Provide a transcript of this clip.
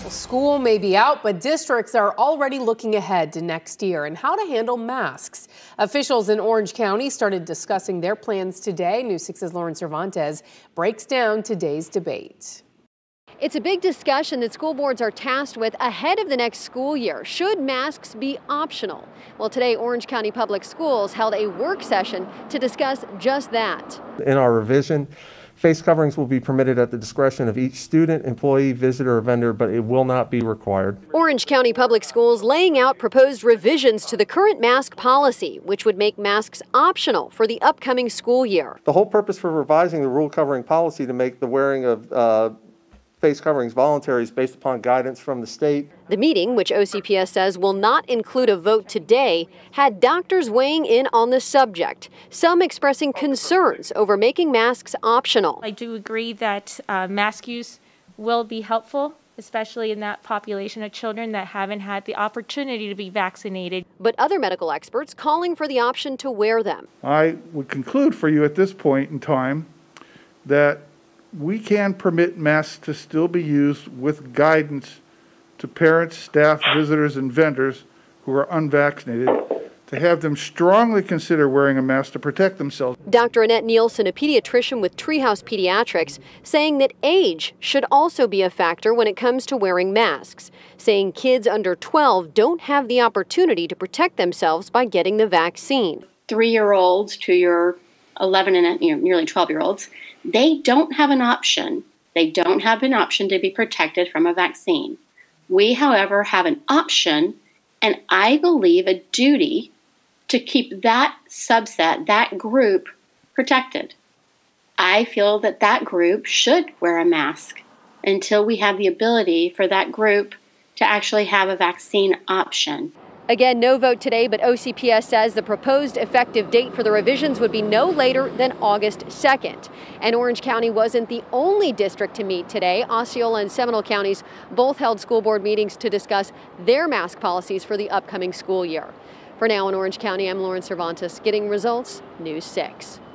Well, school may be out, but districts are already looking ahead to next year and how to handle masks. Officials in Orange County started discussing their plans today. News 6's Lauren Cervantes breaks down today's debate. It's a big discussion that school boards are tasked with ahead of the next school year. Should masks be optional? Well, today, Orange County Public Schools held a work session to discuss just that. In our revision, Face coverings will be permitted at the discretion of each student, employee, visitor, or vendor, but it will not be required. Orange County Public Schools laying out proposed revisions to the current mask policy, which would make masks optional for the upcoming school year. The whole purpose for revising the rule covering policy to make the wearing of uh, face coverings voluntary is based upon guidance from the state. The meeting, which OCPS says will not include a vote today, had doctors weighing in on the subject, some expressing concerns over making masks optional. I do agree that uh, mask use will be helpful especially in that population of children that haven't had the opportunity to be vaccinated. But other medical experts calling for the option to wear them. I would conclude for you at this point in time that we can permit masks to still be used with guidance to parents, staff, visitors, and vendors who are unvaccinated to have them strongly consider wearing a mask to protect themselves. Dr. Annette Nielsen, a pediatrician with Treehouse Pediatrics, saying that age should also be a factor when it comes to wearing masks, saying kids under 12 don't have the opportunity to protect themselves by getting the vaccine. Three year olds to your 11 and you know, nearly 12 year olds they don't have an option. They don't have an option to be protected from a vaccine. We, however, have an option, and I believe a duty to keep that subset, that group, protected. I feel that that group should wear a mask until we have the ability for that group to actually have a vaccine option. Again, no vote today, but OCPS says the proposed effective date for the revisions would be no later than August 2nd. And Orange County wasn't the only district to meet today. Osceola and Seminole counties both held school board meetings to discuss their mask policies for the upcoming school year. For now in Orange County, I'm Lauren Cervantes, getting results, News 6.